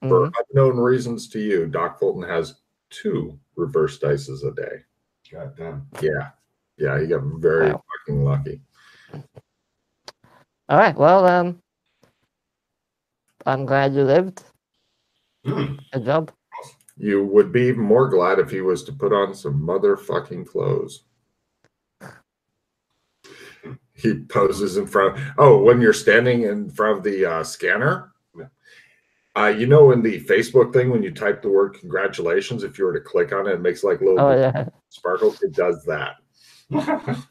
For mhm. unknown reasons to you, Doc Fulton has two reverse dices a day. God damn. Yeah. Yeah, he got very Wow. fucking lucky. all right. Well, um, I'm glad you lived. Mm. Good job. You would be more glad if he was to put on some motherfucking clothes. He poses in front. Oh, when you're standing in front of the uh, scanner, Yeah. Uh, you know, in the Facebook thing, when you type the word "congratulations," if you were to click on it, it makes like little Oh yeah. sparkles. It does that.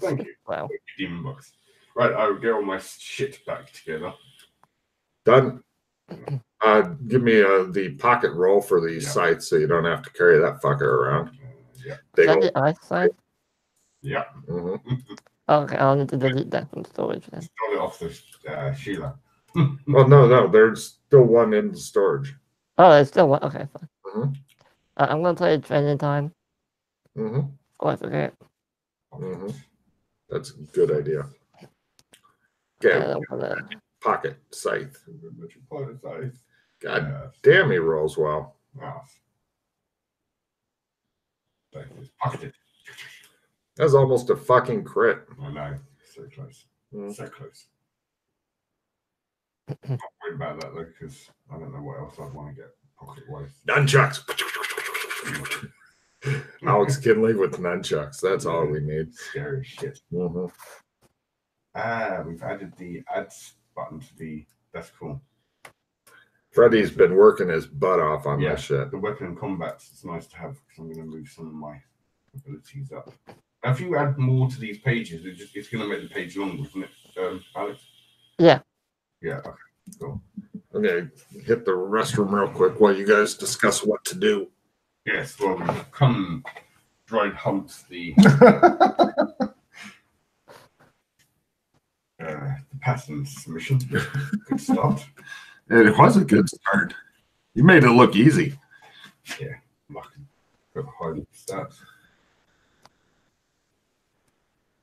Thank you, Wow. demon box. Right, I will get all my shit back together. Done. Uh, give me uh, the pocket roll for the Yeah. sites, so you don't have to carry that fucker around. Uh, yeah, Big Is that the eyesight? yeah. Mhm. Okay, I'll need to delete that from storage then. Stole it off the uh, Sheila. Well, no, no, there's still one in the storage. Oh, there's still one. Okay, fine. Mhm. Uh, I'm gonna play training time. hmm Oh, I forget. hmm That's a good idea. Okay, Uh, I'm gonna- pocket scythe. God Yes. damn, he rolls well. Wow. Like this. Pocketed. That's almost a fucking crit. I know. So close. Mm. So close. Not worried about that though, because I don't know what else I'd want to get pocket wise. Nunchucks. Alex Kinley with nunchucks. That's all we need. Scary as shit. hmm Ah, we've added the ads button to the. That's cool. Freddie's been working his butt off on Yeah. this shit. The weapon combats is nice to have because I'm going to move some of my abilities up. Now, if you add more to these pages, it just, it's going to make the page longer, isn't it, um, Alex? Yeah. Yeah. Okay. Cool. Okay, hit the restroom real quick while you guys discuss what to do. Yes. Well, we've come dried humps the uh, the pattern submission. Good start. It was a good start. You made it look easy. Lucky. Got high stats.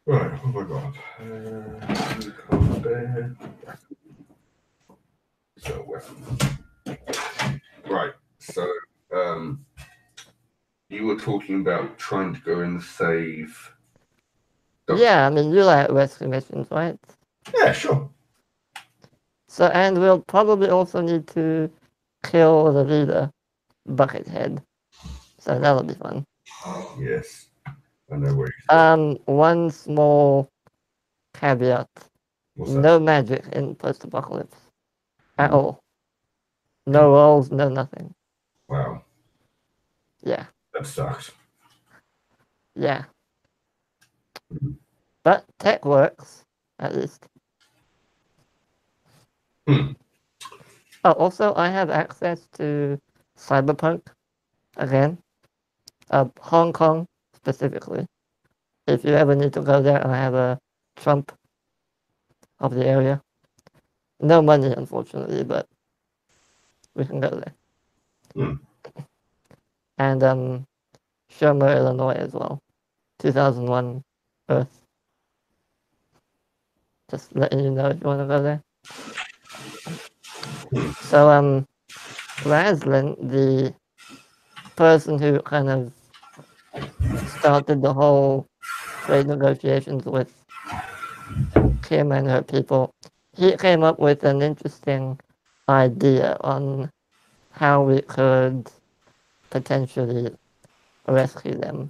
Right, what have I got? Uh, combat. So weapons. Right. So um you were talking about trying to go and save Yeah, I mean you like rescue missions, right? Yeah, sure. So and we'll probably also need to kill the leader, Buckethead. So that'll be fun. Yes. I know where Um, one small caveat: no magic in post-apocalypse at all. No rolls, no nothing. Wow. Yeah, That sucks. yeah. But tech works at least. Hmm. Oh, also, I have access to Cyberpunk again, uh, Hong Kong specifically. If you ever need to go there, I have a Trump of the area. No money, unfortunately, but we can go there. Hmm. And um, Shermer, Illinois as well. 2001 Earth. Just letting you know if you want to go there. So um, Raslin, the person who kind of started the whole trade negotiations with Kim and her people, he came up with an interesting idea on how we could potentially rescue them.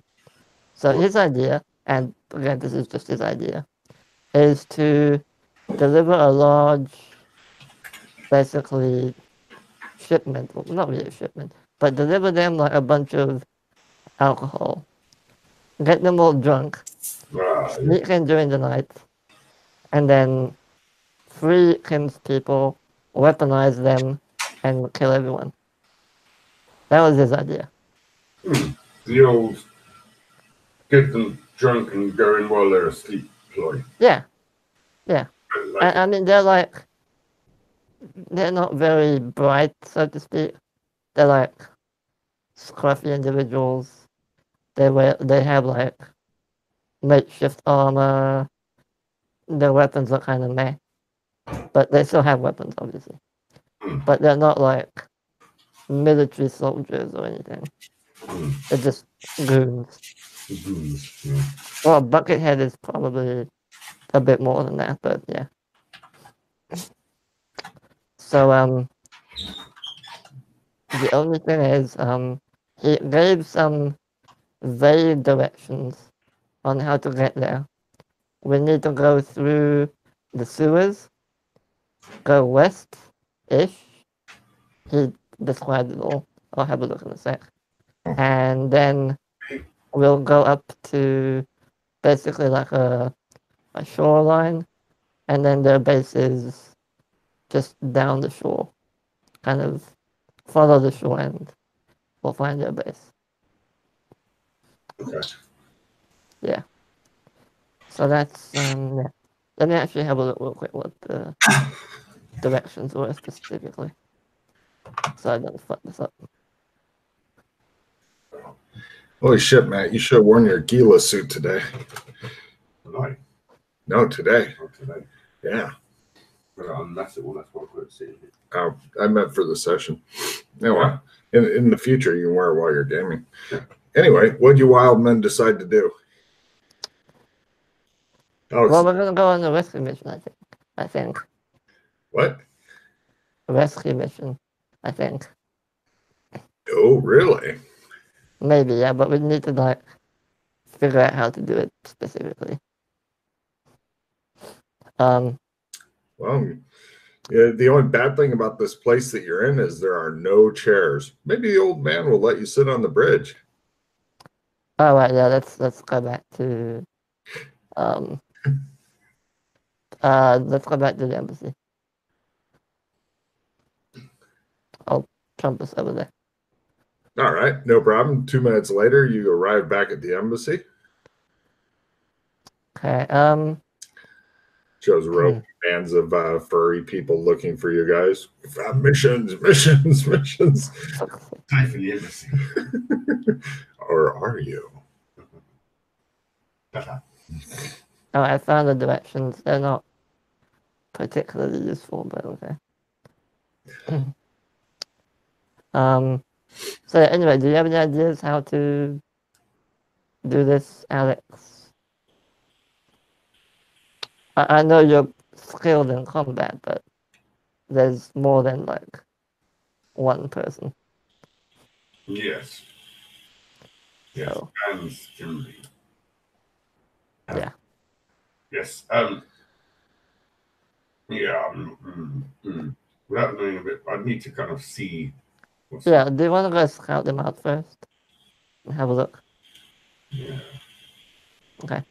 So his idea, and again, this is just his idea, is to deliver a large, basically, shipment, well, not really a shipment, but deliver them like a bunch of alcohol, get them all drunk, sneak in during the night, and then free Kim's people, weaponize them, and kill everyone. That was his idea. the old get them drunk and go in while they're asleep ploy. Yeah, Like, I, I mean, they're like, they're not very bright, so to speak. They're like scruffy individuals. They wear, they have like makeshift armor. Their weapons are kind of meh, but they still have weapons, obviously. Mm. But they're not like military soldiers or anything. Mm. They're just goons. mhm, yeah. Well, Buckethead is probably a bit more than that, but yeah. So um, the only thing is um, he gave some vague directions on how to get there. We need to go through the sewers, go west-ish. He described it all. I'll have a look in a sec. And then we'll go up to basically like a, a shoreline, and then their base is just down the shore. Kind of follow the shore and we'll find their base. Okay. Yeah. So that's um yeah. Let me actually have a look real quick what the directions were specifically. So I don't fuck this up. Holy shit, Matt! You should have worn your ghillie suit today. Tonight, No, today. not today. Yeah. But um, that's it. Well, that's what I could see. Oh, I meant for the session. Anyway, in in the future, you can wear it while you're gaming. Anyway, what do you wild men decide to do? Oh, Well, we're gonna go on a rescue mission. I think. I think what? a rescue mission. I think Oh, really? maybe yeah, but we need to like figure out how to do it specifically. Um, Well, yeah, the only bad thing about this place that you're in is there are no chairs. Maybe the old man will let you sit on the bridge. All right, yeah, let's let's go back to um uh let's go back to the embassy. I'll trump us over there. All right, no problem. Two minutes later, you arrive back at the embassy. Okay. Um Shows a row of bands of uh, furry people looking for you guys. Uh, missions, missions, missions. Time for the embassy. or are you? Oh I found the directions. They're not particularly useful, but okay. um so anyway, do you have any ideas how to do this, Alex? I, I know you're skilled in combat, but there's more than like one person. Yes. Yes. So And Kimberly. Yeah. Yes. Um. Yeah. Um, mm, mm. Without knowing a bit, I need to kind of see. What's yeah, do you want to go scout them out first? Have a look. Yeah. Okay.